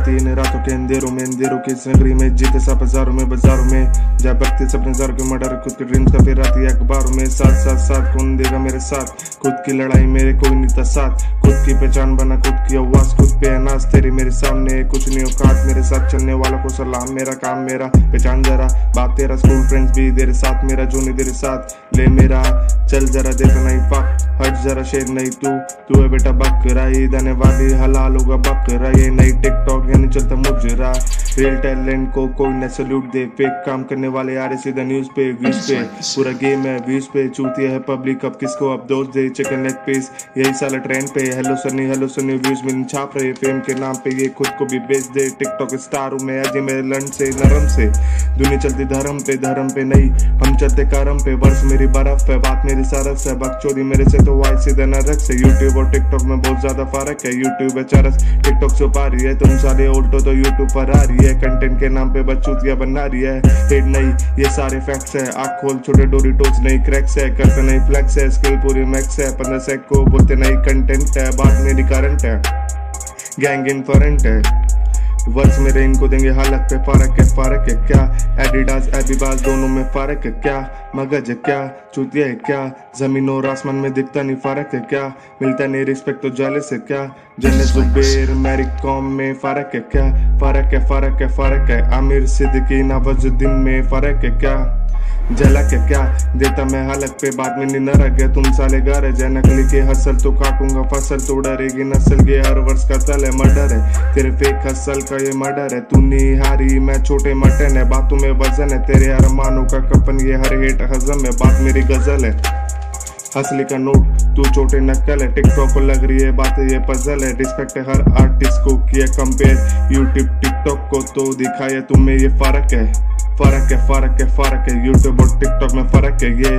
आती इन रातों के अंधेरों में, अंधेरों की नगरी में, जीते सब बाजारों में बाजारों में। जा बकते सपने जार के मर्डर, खुद के ड्रीम्स का फिर आती है अखबारों में। साथ साथ साथ, कौन देगा मेरे साथ? खुद की लड़ाई मेरे कोई नहीं था साथ। खुद की पहचान बना, खुद की आवाज़, खुद पे अनाज तेरी मेरे सामने। कुछ नहीं औकात मेरे साथ, चलने वालों को सलाम मेरा, काम मेरा। पहचान जरा, बात तेरा स्कूल फ्रेंड्स भी तेरे साथ, मेरा, जो नहीं तेरे साथ। ले मेरा, चल जरा, देखा नहीं फक जरा शेर नहीं तू तू है बेटा बकरा, ये दाने वाली हलाल होगा बकरा, ये नहीं टिकटॉक ये नहीं चलता मुजरा। रियल टैलेंट को कोई न सल्यूट दे फेक काम करने वाले आ रहे सीधा न्यूज़ पे व्यूज़ पे। पूरा गेम है व्यूज़ पे चूतिया है पब्लिक अब किसको अब दोस्त दे? चिकन लेग पीस यही साला ट्रेंड पे। Hello Sunny hello Sunny views में छाप रहे फेम के नाम पे ये खुद को भी बेच दे। टिकटॉक स्टार हूँ मैं अजय मेरे लंड से नरम से। दुनिया चलती धर्म पे धर्म पे नहीं। हम चलते करम पे। वर्ष मेरी बर्फ़ है बात मेरी सरस है। बकचोदी मेरे से तो वाई सीधा नरक से। यूट्यूब और टिकटॉक में बहुत ज़्यादा फ़र्क है। यूट्यूब है चरस टिकटॉक से पा रही है। तुम सारे उल्टो तो यूट्यूब पर आ रही है कंटेंट के नाम पे बच्चूतिया बना रही है। हेड नहीं, ये सारे फैक्ट्स है। आँख खोल, छोटे डोरी टोच नहीं क्रैक्स है, करते नहीं फ्लैक्स है स्किल पूरी मैक्स है। पंद्रह सेक को बोलते नहीं कंटेंट है, बाद मेरी करंट है। गैंग इनफरेंट है। वर्ष मेरे इनको देंगे हालत पे फ़र्क है फ़र्क है क्या? एडिडास एबिबास दोनों में फ़र्क है क्या? मगज है क्या? चुतिया है क्या? ज़मीन और आसमान में दिखता नहीं फ़र्क है क्या? मिलता नहीं रिस्पेक्ट तो जाले से क्या? जने जुबेर मेरी कॉम में फ़र्क है क्या? फ़र्क है फ़र्क है फ़र्क है। आमिर सिद्दीकी नवाजुद्दीन में फ़र्क है क्या? झलक क्या देता मैं हलक पे? बाद में नहीं नरक है तुम साले घर है नकली के हसल तो काटूँगा, फ़सल तो डरेगी नस्ल के हर वर्ष का तल है मर्डर है। तेरे फेक हसल का ये मर्डर है। तू नहीं हारी मैं छोटे मटन है। बातों में वज़न है। तेरे अरमानों का कपन ये हर हेट हजम है। बात मेरी गज़ल है। हंसली का नोट, तू छोटे नकल है। टिकटॉक को लग रही है बात, ये पजल है। रिस्पेक्ट हर आर्टिस्ट को किया कंपेयर यूट्यूब टिकटॉक को तो दिखाया, तुम्हें ये फ़र्क है। फ़र्क है फ़र्क है फ़र्क है यूट्यूब और टिकटॉक में फ़र्क है ये